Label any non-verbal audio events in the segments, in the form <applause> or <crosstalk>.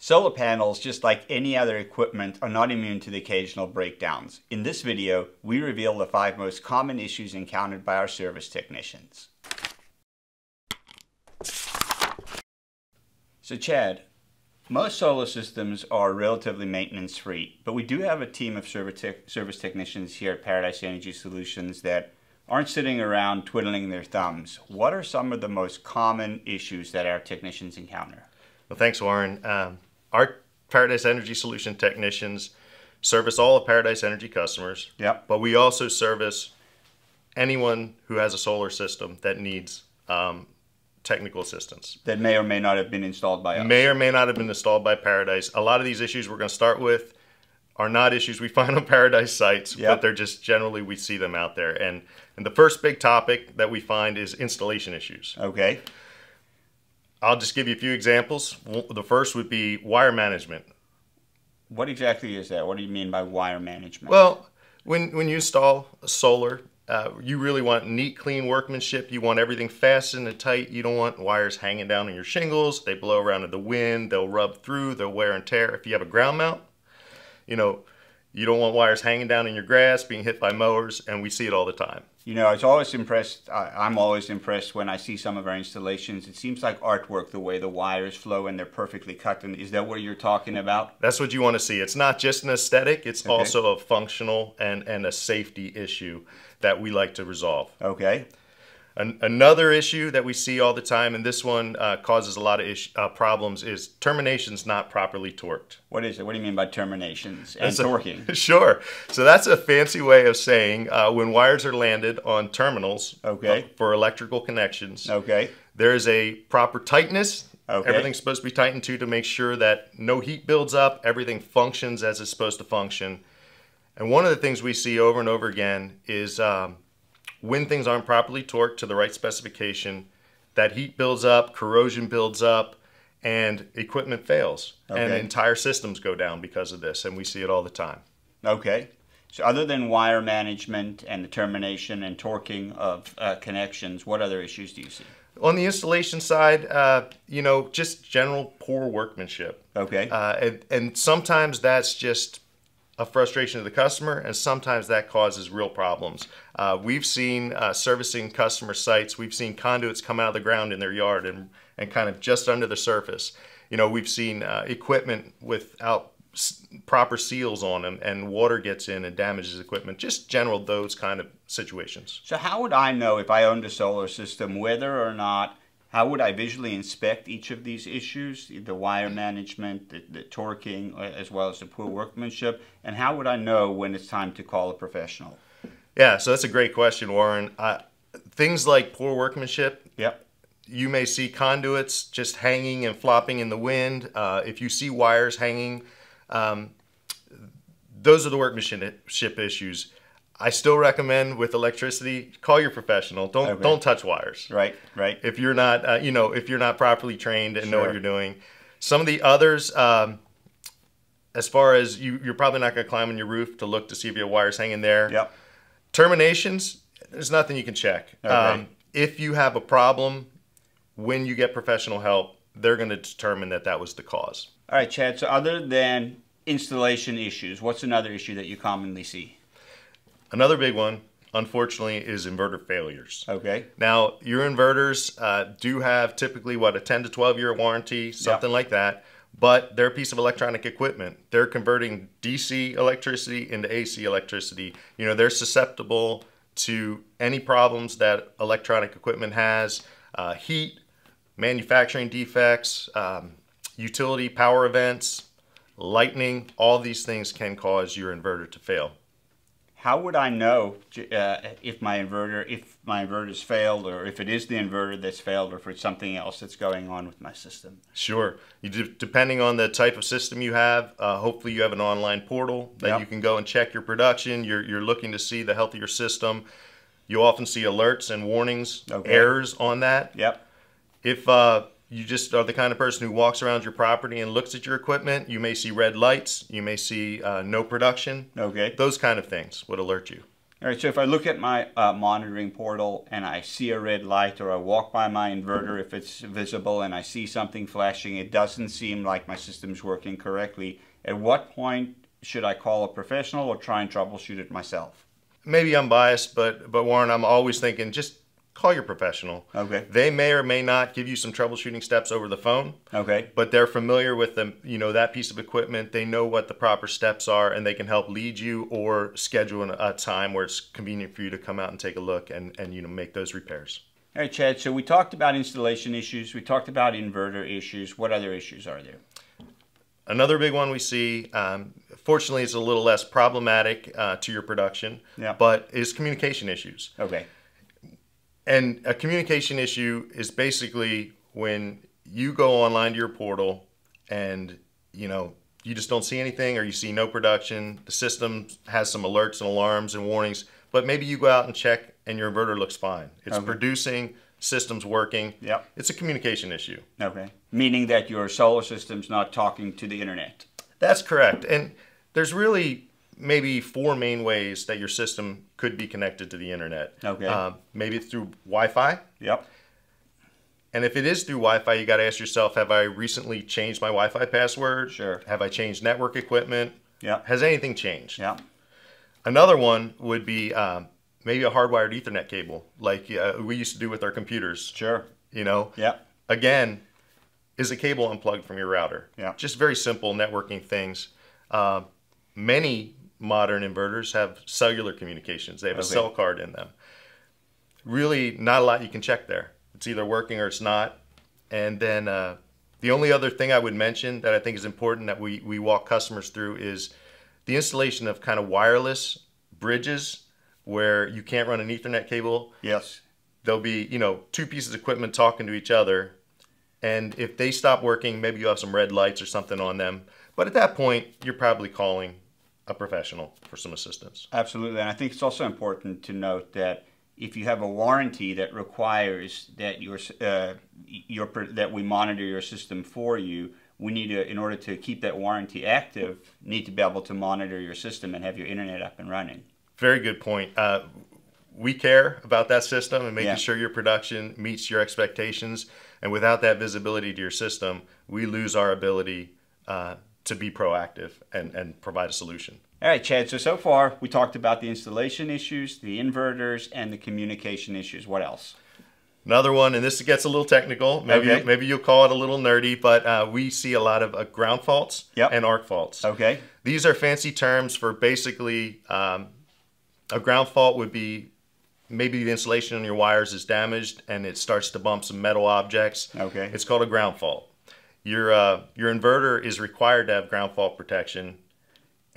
Solar panels, just like any other equipment, are not immune to the occasional breakdowns. In this video, we reveal the five most common issues encountered by our service technicians. So Chad, most solar systems are relatively maintenance free, but we do have a team of service, tech, service technicians here at Paradise Energy Solutions that aren't sitting around twiddling their thumbs. What are some of the most common issues that our technicians encounter? Well, thanks, Warren. Um, our Paradise Energy Solution technicians service all of Paradise Energy customers. Yep. But we also service anyone who has a solar system that needs um, technical assistance. That may or may not have been installed by us. May or may not have been installed by Paradise. A lot of these issues we're going to start with are not issues we <laughs> find on Paradise sites, Yep. but they're just generally we see them out there. And and the first big topic that we find is installation issues. Okay. I'll just give you a few examples. The first would be wire management. What exactly is that? What do you mean by wire management? Well, when when you install solar, uh, you really want neat, clean workmanship. You want everything fastened and tight. You don't want wires hanging down on your shingles. They blow around in the wind. They'll rub through. They'll wear and tear. If you have a ground mount, you know, you don't want wires hanging down in your grass, being hit by mowers, and we see it all the time. You know, I was always impressed. I, I'm always impressed when I see some of our installations. It seems like artwork the way the wires flow and they're perfectly cut. And is that what you're talking about? That's what you want to see. It's not just an aesthetic. It's Okay. also a functional and, and a safety issue that we like to resolve. Okay. An, another issue that we see all the time, and this one uh, causes a lot of uh, problems, is terminations not properly torqued. What is it? What do you mean by terminations and That's a- torquing? <laughs> sure. So that's a fancy way of saying uh, when wires are landed on terminals Okay. uh, for electrical connections, Okay. there is a proper tightness. Okay. Everything's supposed to be tightened to to make sure that no heat builds up, everything functions as it's supposed to function. And one of the things we see over and over again is um, when things aren't properly torqued to the right specification, that heat builds up, corrosion builds up, and equipment fails. Okay. And entire systems go down because of this, and we see it all the time. Okay. So other than wire management and the termination and torquing of uh, connections, what other issues do you see? On the installation side, uh, you know, just general poor workmanship. Okay. Uh, and, and sometimes that's just a frustration to the customer, and sometimes that causes real problems. Uh, we've seen uh, servicing customer sites, we've seen conduits come out of the ground in their yard and, and kind of just under the surface. You know, we've seen uh, equipment without proper seals on them, and water gets in and damages equipment. Just general those kind of situations. So how would I know if I owned a solar system whether or not how would I visually inspect each of these issues, the wire management, the, the torquing, uh, as well as the poor workmanship, and how would I know when it's time to call a professional? Yeah, so that's a great question, Warren. Uh, things like poor workmanship, Yep. you may see conduits just hanging and flopping in the wind. Uh, if you see wires hanging, um, those are the workmanship issues. I still recommend with electricity, call your professional. Don't Okay. don't touch wires. Right. Right. If you're not, uh, you know, if you're not properly trained and know what you're doing. Some of the others, um, as far as you, you're probably not going to climb on your roof to look to see if your wires hanging there. Yep. Terminations, there's nothing you can check. Okay. Um, if you have a problem, when you get professional help, they're going to determine that that was the cause. All right, Chad. So other than installation issues, what's another issue that you commonly see? Another big one, unfortunately, is inverter failures. Okay. Now, your inverters uh, do have typically what a 10 to 12 year warranty, something like that. But they're a piece of electronic equipment. They're converting DC electricity into AC electricity. You know, they're susceptible to any problems that electronic equipment has uh, heat, manufacturing defects, um, utility power events, lightning. All these things can cause your inverter to fail. How would I know uh, if my inverter, if my inverter inverter's failed, or if it is the inverter that's failed, or if it's something else that's going on with my system? Sure. You do, depending on the type of system you have, uh, hopefully you have an online portal that Yep. you can go and check your production. You're, you're looking to see the health of your system. You often see alerts and warnings, Okay. errors on that. Yep. If uh, you just are the kind of person who walks around your property and looks at your equipment, you may see red lights. You may see uh, no production. Okay. Those kind of things would alert you. All right, so if I look at my uh, monitoring portal and I see a red light or I walk by my inverter if it's visible and I see something flashing, it doesn't seem like my system's working correctly, at what point should I call a professional or try and troubleshoot it myself? Maybe I'm biased, but but Warren, I'm always thinking just call your professional. Okay. They may or may not give you some troubleshooting steps over the phone. Okay. But they're familiar with them, you know, that piece of equipment. They know what the proper steps are and they can help lead you or schedule a time where it's convenient for you to come out and take a look and, and you know, make those repairs. All right, Chad. So we talked about installation issues. We talked about inverter issues. What other issues are there? Another big one we see, um, fortunately, it's a little less problematic uh, to your production, yeah. but is communication issues. Okay. And a communication issue is basically when you go online to your portal and you know you just don't see anything or you see no production. The system has some alerts and alarms and warnings, but maybe you go out and check and your inverter looks fine. It's okay. producing, system's working. Yep. It's a communication issue. Okay. Meaning that your solar system's not talking to the internet. That's correct. And there's really maybe four main ways that your system could be connected to the internet. Okay. Uh, maybe it's through Wi-Fi. Yep. And if it is through Wi-Fi, you got to ask yourself: Have I recently changed my Wi-Fi password? Sure. Have I changed network equipment? Yeah. Has anything changed? Yeah. Another one would be um, maybe a hardwired Ethernet cable, like uh, we used to do with our computers. Sure. You know. Yeah. Again, is a cable unplugged from your router? Yeah. Just very simple networking things. Uh, many modern inverters have cellular communications. They have okay. a cell card in them. Really, not a lot you can check there. It's either working or it's not. And then uh, the only other thing I would mention that I think is important that we, we walk customers through is the installation of kind of wireless bridges where you can't run an Ethernet cable. Yes. There'll be, you know, two pieces of equipment talking to each other. And if they stop working, maybe you have some red lights or something on them. But at that point, you're probably calling a professional for some assistance. Absolutely, and I think it's also important to note that if you have a warranty that requires that your uh, your that we monitor your system for you, we need to, in order to keep that warranty active, need to be able to monitor your system and have your internet up and running. Very good point. Uh, we care about that system and making yeah. sure your production meets your expectations. And without that visibility to your system, we lose our ability uh, to be proactive and, and provide a solution. All right, Chad. So, so far we talked about the installation issues, the inverters, and the communication issues. What else? Another one, and this gets a little technical. Maybe okay. maybe you'll call it a little nerdy, but uh, we see a lot of uh, ground faults yep. and arc faults. Okay. These are fancy terms for basically um, a ground fault would be maybe the insulation on your wires is damaged and it starts to bump some metal objects. Okay. It's called a ground fault. Your uh, your inverter is required to have ground fault protection,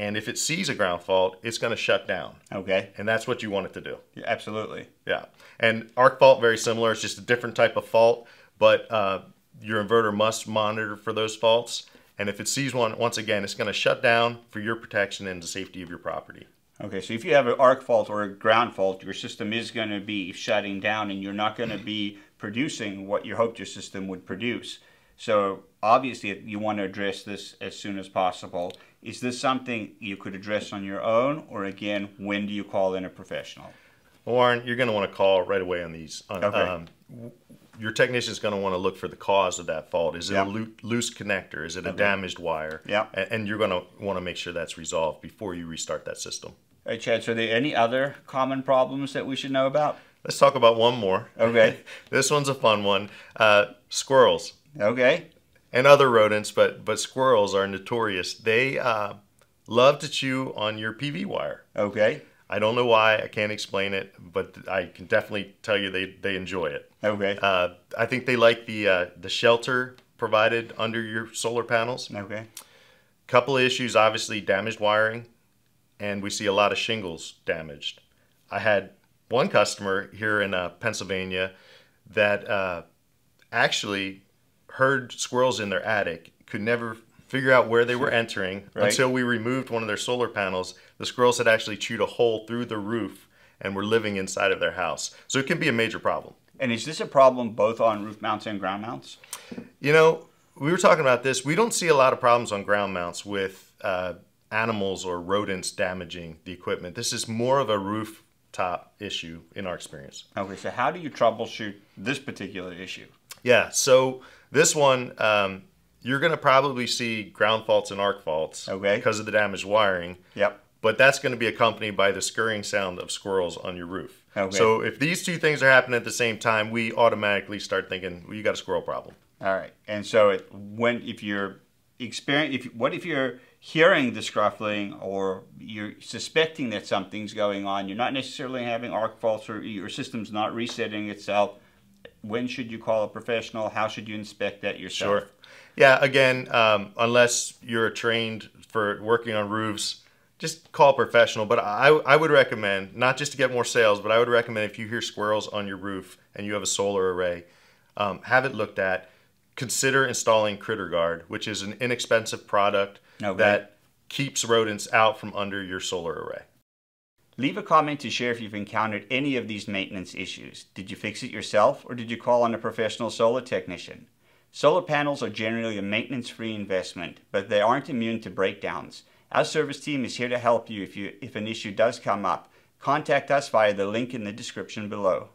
and if it sees a ground fault, it's going to shut down. Okay. And that's what you want it to do. Yeah, absolutely. Yeah. And arc fault very similar. It's just a different type of fault, but uh, your inverter must monitor for those faults. And if it sees one, once again, it's going to shut down for your protection and the safety of your property. Okay, so if you have an arc fault or a ground fault, your system is going to be shutting down and you're not going to be producing what you hoped your system would produce. So obviously you want to address this as soon as possible. Is this something you could address on your own, or again, when do you call in a professional? Well, Warren, you're going to want to call right away on these. Okay. Um, your technician is going to want to look for the cause of that fault. Is it yep. a lo- loose connector? Is it a damaged wire? Yeah. And you're going to want to make sure that's resolved before you restart that system. All right, Chad. So, are there any other common problems that we should know about? Let's talk about one more. Okay. <laughs> this one's a fun one. Uh, squirrels. Okay. And other rodents, but but squirrels are notorious. They uh, love to chew on your PV wire. Okay. I don't know why. I can't explain it, but I can definitely tell you they, they enjoy it. Okay. Uh, I think they like the uh, the shelter provided under your solar panels. Okay. Couple of issues, obviously damaged wiring, and we see a lot of shingles damaged. I had one customer here in uh, Pennsylvania that uh, actually heard squirrels in their attic, could never figure out where they were entering right. until we removed one of their solar panels. The squirrels had actually chewed a hole through the roof and were living inside of their house. So it can be a major problem. And is this a problem both on roof mounts and ground mounts? You know, we were talking about this. We don't see a lot of problems on ground mounts with uh, animals or rodents damaging the equipment. This is more of a rooftop issue in our experience. Okay, so how do you troubleshoot this particular issue? Yeah, so this one, um, you're going to probably see ground faults and arc faults Okay. because of the damaged wiring. Yep. But that's going to be accompanied by the scurrying sound of squirrels on your roof. Okay. So if these two things are happening at the same time, we automatically start thinking, well, you got a squirrel problem. All right. And so it, when if you're experience if what if you're hearing the scruffling or you're suspecting that something's going on, you're not necessarily having arc faults or your system's not resetting itself. When should you call a professional? How should you inspect that yourself? Sure. Yeah, again, um, unless you're trained for working on roofs, just call a professional. But I, I would recommend, not just to get more sales, but I would recommend if you hear squirrels on your roof and you have a solar array, um, have it looked at. Consider installing Critter Guard, which is an inexpensive product Okay. that keeps rodents out from under your solar array. Leave a comment to share if you've encountered any of these maintenance issues. Did you fix it yourself or did you call on a professional solar technician? Solar panels are generally a maintenance free investment, but they aren't immune to breakdowns. Our service team is here to help you if, you if an issue does come up. Contact us via the link in the description below.